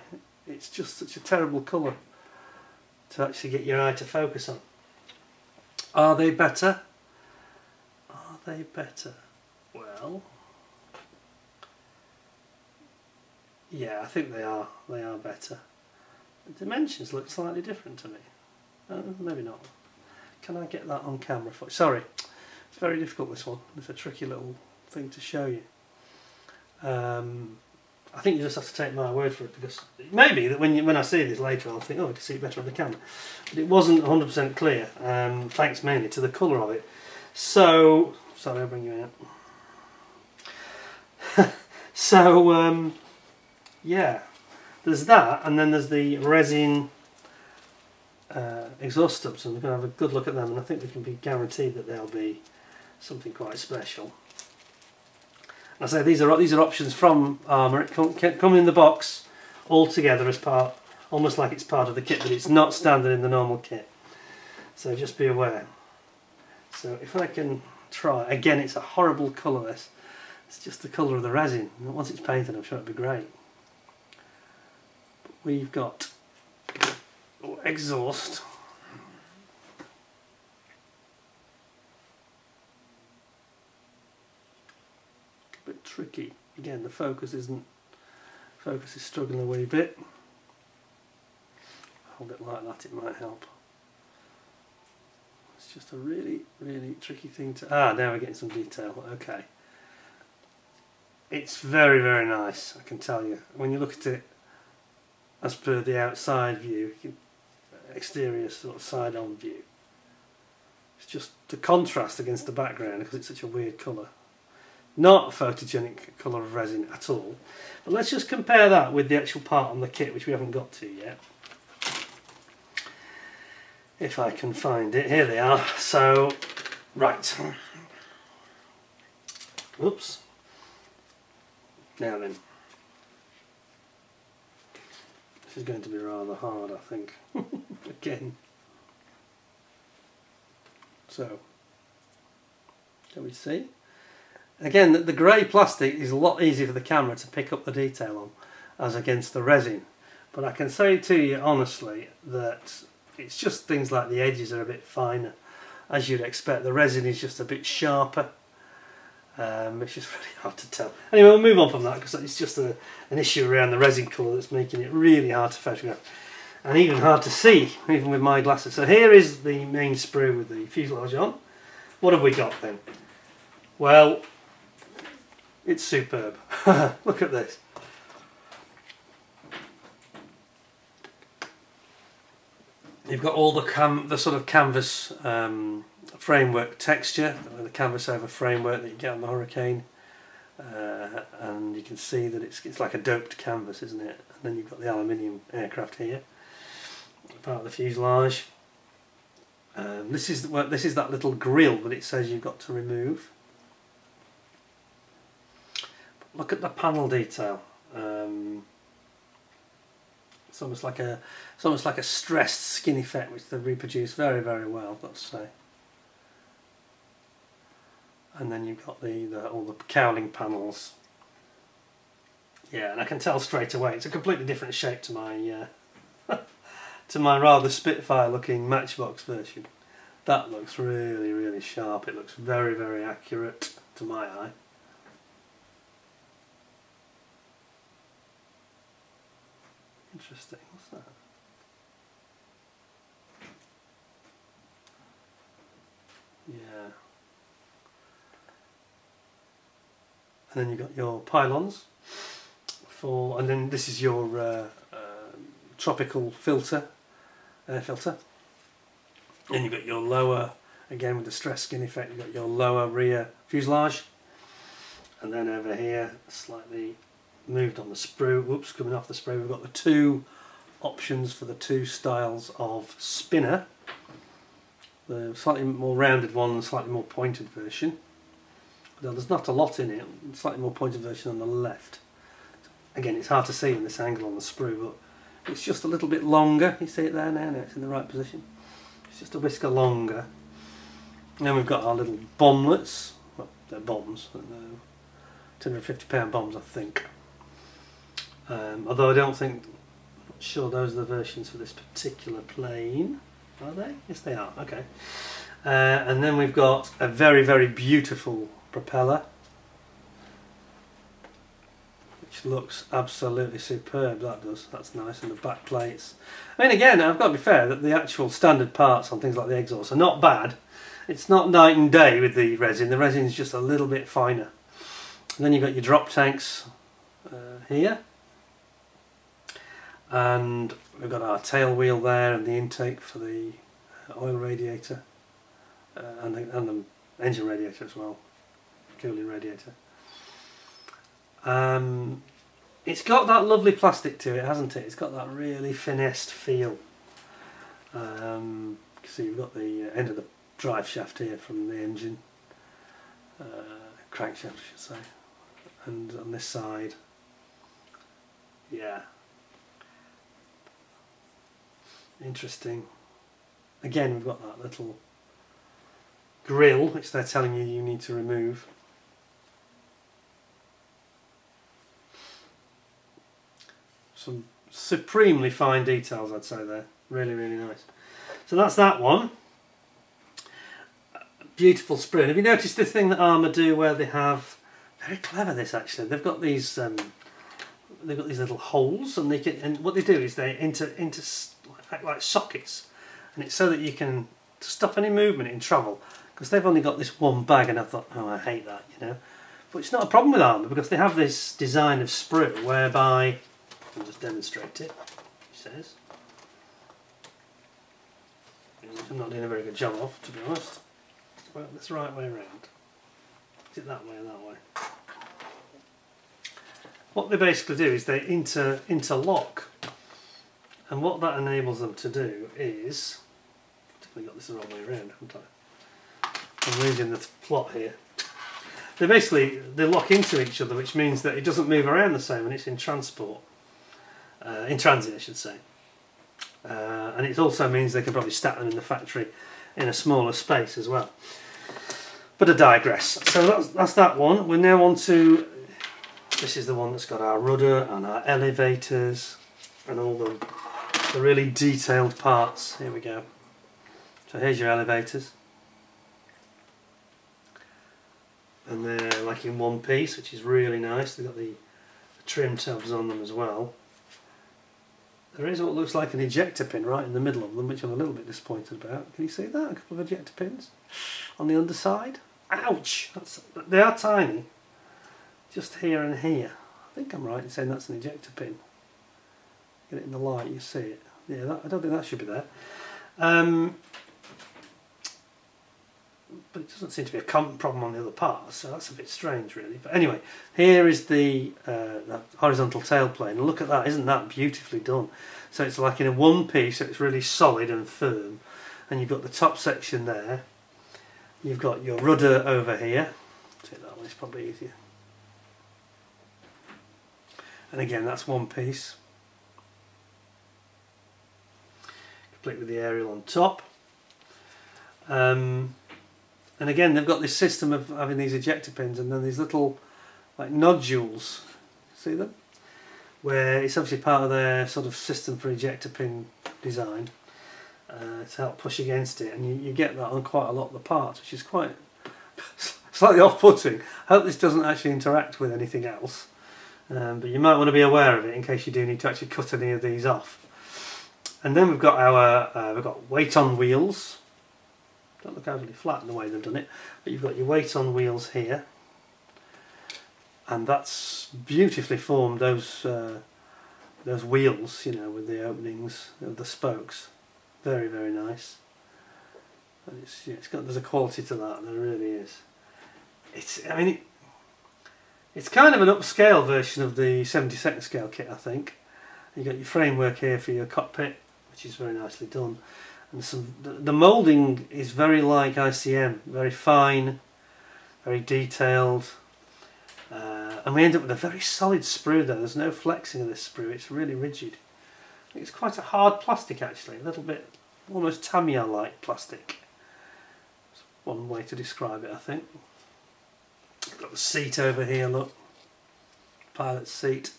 It's just such a terrible colour to actually get your eye to focus on. Are they better? Are they better? Well, Yeah, I think they are. They are better. Dimensions look slightly different to me. Uh, maybe not. Can I get that on camera? For Sorry, it's very difficult this one. It's a tricky little thing to show you. Um, I think you just have to take my word for it because maybe that when you, when I see this later I'll think oh I can see it better on the camera but it wasn't 100% clear um, thanks mainly to the colour of it so sorry I'll bring you out so um, yeah, there's that, and then there's the resin uh, exhaust stubs, and we're going to have a good look at them, and I think we can be guaranteed that they'll be something quite special. I say these are these are options from Arma. It come, come in the box all together as part, almost like it's part of the kit, but it's not standard in the normal kit. So just be aware. So if I can try, again, it's a horrible colour. This, it's just the colour of the resin. Once it's painted, I'm sure it'll be great we've got exhaust. A bit tricky. Again the focus isn't focus is struggling a wee bit. Hold it like that it might help. It's just a really really tricky thing to ah now we're getting some detail. Okay. It's very very nice I can tell you. When you look at it as per the outside view, exterior sort of side-on view. It's just the contrast against the background because it's such a weird colour. Not a photogenic colour of resin at all. But let's just compare that with the actual part on the kit, which we haven't got to yet. If I can find it. Here they are. So, right. Oops. Now then. This is going to be rather hard, I think. Again. So, can we see? Again, the, the grey plastic is a lot easier for the camera to pick up the detail on as against the resin. But I can say to you honestly that it's just things like the edges are a bit finer. As you'd expect, the resin is just a bit sharper. Um, it's just really hard to tell. Anyway, we'll move on from that because it's just a, an issue around the resin colour that's making it really hard to photograph and even hard to see, even with my glasses. So here is the main sprue with the fuselage on. What have we got then? Well, it's superb. Look at this. You've got all the cam the sort of canvas um, framework texture, the canvas over framework that you get on the Hurricane. Uh, and you can see that it's, it's like a doped canvas, isn't it? And then you've got the aluminium aircraft here, part of the fuselage. Um, this is well, this is that little grill that it says you've got to remove. Look at the panel detail. Um, it's almost like a it's almost like a stressed skin effect which they reproduce very very well. Let's say. And then you've got the, the all the cowling panels. Yeah, and I can tell straight away it's a completely different shape to my uh, to my rather Spitfire looking Matchbox version. That looks really really sharp. It looks very very accurate to my eye. Interesting, what's that? Yeah. And then you've got your pylons for, and then this is your uh, uh, tropical filter, air filter. Then you've got your lower, again with the stress skin effect, you've got your lower rear fuselage. And then over here, slightly moved on the sprue, whoops, coming off the sprue, we've got the two options for the two styles of spinner. The slightly more rounded one and slightly more pointed version. Though there's not a lot in it, slightly more pointed version on the left. Again, it's hard to see in this angle on the sprue, but it's just a little bit longer. You see it there now? Now it's in the right position. It's just a whisker longer. And then we've got our little bomblets. Well, they're bombs. They're 250 pound bombs, I think. Um, although I don't think, I'm not sure those are the versions for this particular plane. Are they? Yes, they are. Okay. Uh, and then we've got a very, very beautiful propeller, which looks absolutely superb. That does. That's nice. And the back plates. I mean, again, I've got to be fair that the actual standard parts on things like the exhaust are not bad. It's not night and day with the resin. The resin is just a little bit finer. And then you've got your drop tanks uh, here and we've got our tail wheel there and the intake for the uh, oil radiator uh, and, the, and the engine radiator as well, cooling radiator. Um, it's got that lovely plastic to it, hasn't it? It's got that really finessed feel. Um, so you've got the uh, end of the drive shaft here from the engine, uh, crankshaft I should say, and on this side, yeah, interesting. Again, we've got that little grill, which they're telling you you need to remove. Some supremely fine details, I'd say there. Really, really nice. So that's that one. Beautiful sprue. Have you noticed the thing that Arma do where they have, very clever this actually, they've got these um, they've got these little holes and they can, and what they do is they inter, inter act like sockets and it's so that you can stop any movement in travel because they've only got this one bag and I thought oh I hate that you know but it's not a problem with Arma because they have this design of sprue whereby I'll just demonstrate it he says I'm not doing a very good job of to be honest well that's the right way around is it that way or that way what they basically do is they inter interlock and what that enables them to do is, I've got this the wrong way around, haven't I? I'm losing the plot here. They basically, they lock into each other, which means that it doesn't move around the same when it's in transport. Uh, in transit, I should say. Uh, and it also means they can probably stack them in the factory in a smaller space as well. But I digress. So that's, that's that one. We're now on to, this is the one that's got our rudder and our elevators and all the the really detailed parts. Here we go. So here's your elevators. and they're like in one piece which is really nice they've got the, the trim tabs on them as well there is what looks like an ejector pin right in the middle of them which I'm a little bit disappointed about. Can you see that? A couple of ejector pins on the underside? Ouch! That's, they are tiny. Just here and here. I think I'm right in saying that's an ejector pin. Get it in the light you see it. Yeah that, I don't think that should be there. Um, but it doesn't seem to be a problem on the other parts, so that's a bit strange really. But anyway, here is the, uh, horizontal tailplane. look at that, isn't that beautifully done? So it's like in a one piece, so it's really solid and firm. And you've got the top section there. You've got your rudder over here. Take that one, it's probably easier. And again, that's one piece. Complete with the aerial on top. Um, and again, they've got this system of having these ejector pins and then these little like nodules. See them? Where it's obviously part of their sort of system for ejector pin design uh, to help push against it. And you, you get that on quite a lot of the parts, which is quite slightly off-putting. I hope this doesn't actually interact with anything else. Um, but you might want to be aware of it in case you do need to actually cut any of these off. And then we've got our uh, we've got weight on wheels, don't look overly flat in the way they've done it, but you've got your weight on wheels here, and that's beautifully formed. Those uh, those wheels, you know, with the openings of the spokes, very very nice. And it's yeah, it's got there's a quality to that. There really is. It's I mean. It, it's kind of an upscale version of the 72nd scale kit, I think. You've got your framework here for your cockpit, which is very nicely done and some the, the moulding is very like ICM, very fine, very detailed. Uh, and we end up with a very solid sprue there. There's no flexing of this sprue. It's really rigid. It's quite a hard plastic actually, a little bit almost Tamiya-like plastic. One way to describe it, I think. Got the seat over here, look. Pilot seat.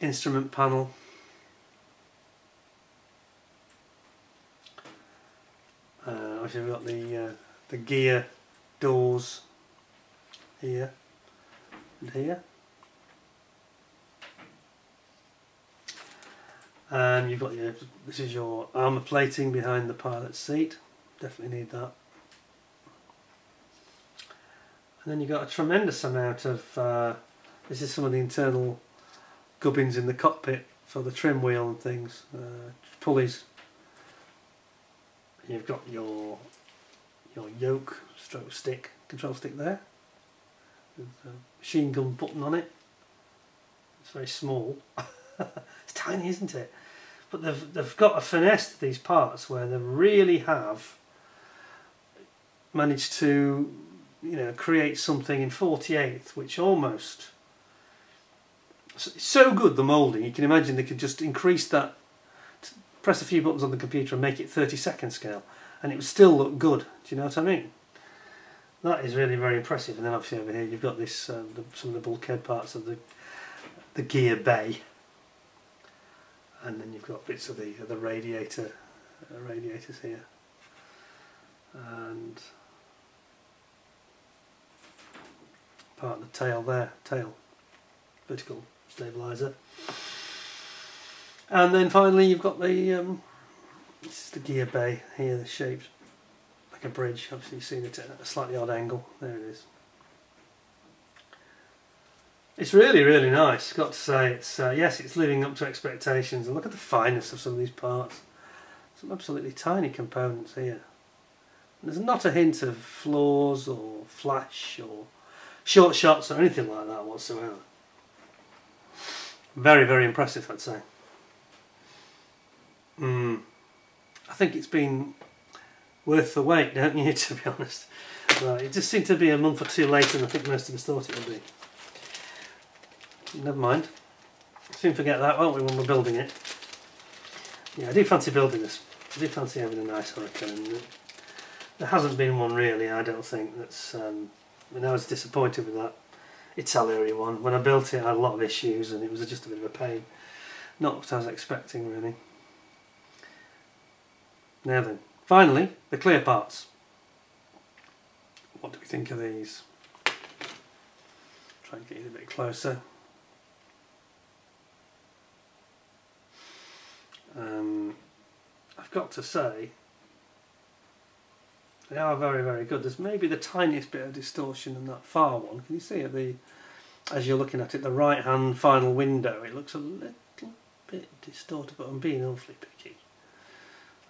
Instrument panel. Uh, obviously we've got the uh, the gear doors here and here. And you've got your, this is your armour plating behind the pilot's seat, definitely need that. And then you've got a tremendous amount of, uh, this is some of the internal gubbins in the cockpit for the trim wheel and things, uh, pulleys you've got your your yoke stroke stick control stick there. With machine gun button on it. It's very small. It's tiny isn't it? But they've, they've got a finesse to these parts where they really have managed to you know create something in 48th which almost so good the moulding. You can imagine they could just increase that press a few buttons on the computer and make it 30 second scale and it would still look good. Do you know what I mean? That is really very impressive. And then obviously over here you've got this uh, the, some of the bulkhead parts of the the gear bay, and then you've got bits of the the radiator uh, radiators here, and part of the tail there, tail vertical stabilizer. And then finally you've got the, um, this is the gear bay here, the shaped like a bridge, obviously you've seen it at a slightly odd angle, there it is. It's really, really nice, got to say. It's uh, Yes, it's living up to expectations, and look at the fineness of some of these parts. Some absolutely tiny components here. There's not a hint of flaws or flash or short shots or anything like that whatsoever. Very, very impressive, I'd say. Mm. I think it's been worth the wait, don't you, to be honest? Right, it just seemed to be a month or two later than I think most of us thought it would be. Never mind. Soon forget that, won't we, when we're building it? Yeah, I do fancy building this. I do fancy having a nice Hurricane. There hasn't been one really, I don't think, that's... Um, I mean, I was disappointed with that Italeri one. When I built it, I had a lot of issues and it was just a bit of a pain. Not what I was expecting, really. Now then, finally, the clear parts. What do we think of these? Try and get you a bit closer. Um, I've got to say, they are very, very good. There's maybe the tiniest bit of distortion in that far one. Can you see it? The as you're looking at it, the right hand final window, it looks a little bit distorted, but I'm being awfully picky.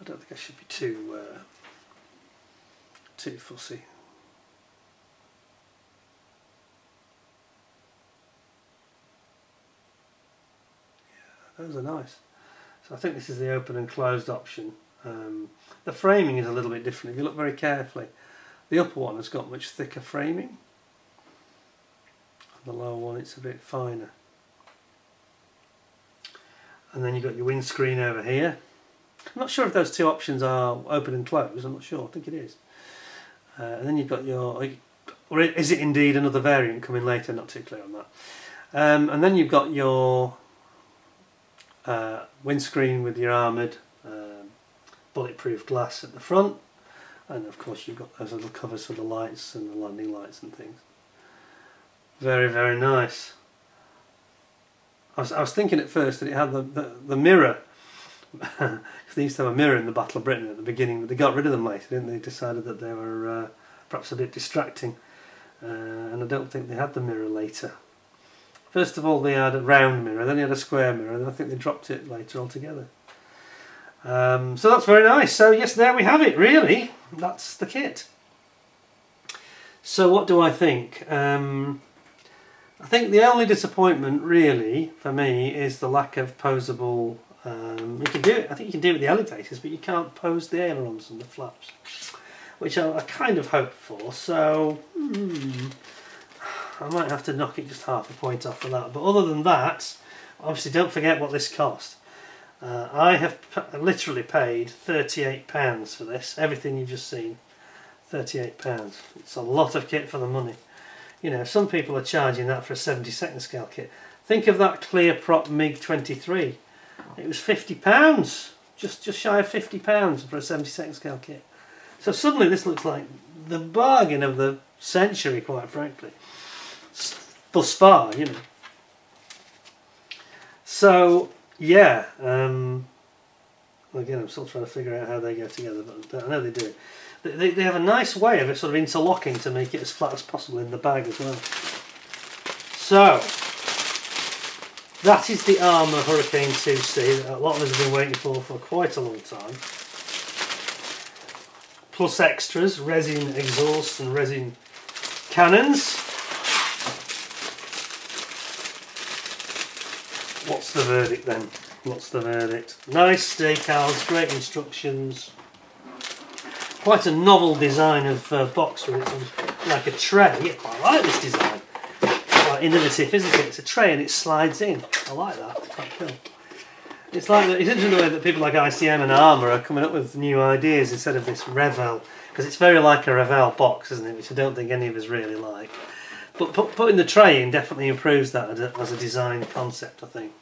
I don't think I should be too uh, too fussy. Yeah, those are nice. So I think this is the open and closed option. Um, the framing is a little bit different if you look very carefully. The upper one has got much thicker framing. The lower one it's a bit finer. And then you've got your windscreen over here. I'm not sure if those two options are open and closed, I'm not sure, I think it is. Uh, and then you've got your, or is it indeed another variant coming later, not too clear on that. Um, and then you've got your uh, windscreen with your armoured um, bulletproof glass at the front. And of course you've got those little covers for the lights and the landing lights and things. Very very nice. I was, I was thinking at first that it had the, the, the mirror because they used to have a mirror in the Battle of Britain at the beginning but they got rid of them later didn't they decided that they were uh, perhaps a bit distracting uh, and I don't think they had the mirror later First of all they had a round mirror, then they had a square mirror, and I think they dropped it later altogether. Um, so that's very nice. So yes, there we have it, really. That's the kit. So what do I think? Um, I think the only disappointment, really, for me, is the lack of posable... Um, you can do it, I think you can do it with the elevators, but you can't pose the ailerons and the flaps, which I, I kind of hoped for. So, hmm, I might have to knock it just half a point off for that. But other than that, obviously don't forget what this cost. Uh, I have literally paid £38 for this, everything you've just seen. £38. It's a lot of kit for the money. You know, some people are charging that for a 72nd scale kit. Think of that clear prop MiG-23. It was £50, just, just shy of £50 for a 72nd scale kit. So suddenly this looks like the bargain of the century, quite frankly thus far, you know. So, yeah, um, again, I'm still trying to figure out how they go together, but I know they do. They, they have a nice way of it sort of interlocking to make it as flat as possible in the bag as well. So, that is the Arma Hurricane 2C that a lot of us have been waiting for for quite a long time. Plus extras, resin exhausts and resin cannons. What's the verdict then? What's the verdict? Nice decals, great instructions. Quite a novel design of uh, box with it, like a tray. I like this design. Quite innovative, isn't it? It's a tray and it slides in. I like that. It's quite cool. It's like it's interesting the way that people like ICM and Arma are coming up with new ideas instead of this Revell, because it's very like a Revell box, isn't it? Which I don't think any of us really like. But put, putting the tray in definitely improves that as a, as a design concept, I think.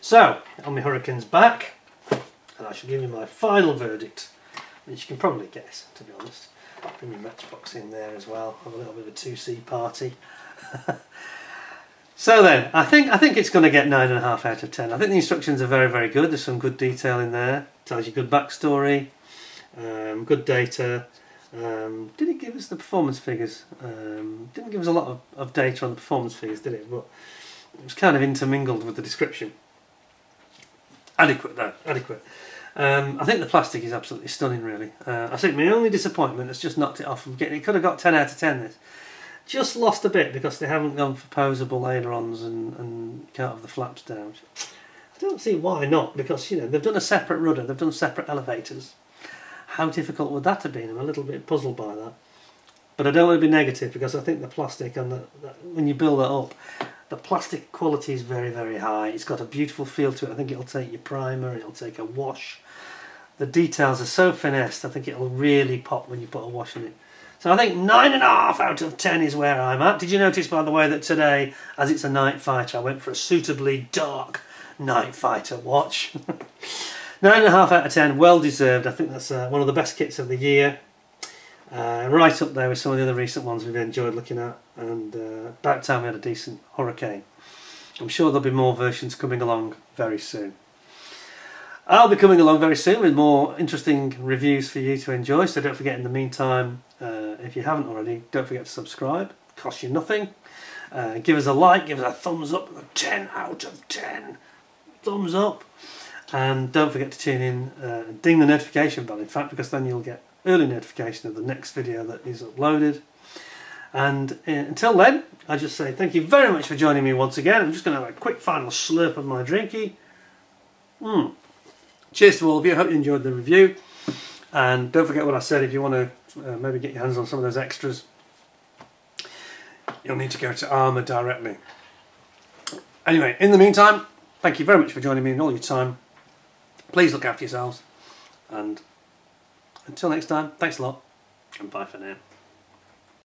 So, on my Hurricane's back, and I shall give you my final verdict, which you can probably guess, to be honest. Bring my matchbox in there as well, have a little bit of a 2C party. so then, I think I think it's going to get 9.5 out of 10. I think the instructions are very, very good. There's some good detail in there. Tells you good backstory, um, good data, um, did it give us the performance figures? Um, didn't give us a lot of, of data on the performance figures, did it? But it was kind of intermingled with the description. Adequate though, adequate. Um, I think the plastic is absolutely stunning, really. Uh, I think my only disappointment has just knocked it off from getting. It could have got 10 out of 10. This just lost a bit because they haven't gone for posable ailerons and and can't have the flaps down. I don't see why not because you know they've done a separate rudder, they've done separate elevators. How difficult would that have been? I'm a little bit puzzled by that. But I don't want to be negative because I think the plastic and the, the, when you build it up, the plastic quality is very, very high. It's got a beautiful feel to it. I think it'll take your primer, it'll take a wash. The details are so finessed, I think it'll really pop when you put a wash in it. So I think nine and a half out of ten is where I'm at. Did you notice, by the way, that today, as it's a night fighter, I went for a suitably dark night fighter watch. Nine and a half out of ten, well deserved. I think that's uh, one of the best kits of the year. Uh, right up there with some of the other recent ones we've enjoyed looking at, and uh, about time we had a decent hurricane. I'm sure there'll be more versions coming along very soon. I'll be coming along very soon with more interesting reviews for you to enjoy, so don't forget in the meantime, uh, if you haven't already, don't forget to subscribe, costs you nothing. Uh, give us a like, give us a thumbs up, a 10 out of 10. Thumbs up. And don't forget to tune in uh, and ding the notification bell, in fact, because then you'll get early notification of the next video that is uploaded. And uh, until then, I just say thank you very much for joining me once again. I'm just going to have a quick final slurp of my drinky. Mm. Cheers to all of you. I hope you enjoyed the review. And don't forget what I said if you want to uh, maybe get your hands on some of those extras, you'll need to go to Arma directly. Anyway, in the meantime, thank you very much for joining me and all your time. Please look after yourselves. And until next time, thanks a lot and bye for now.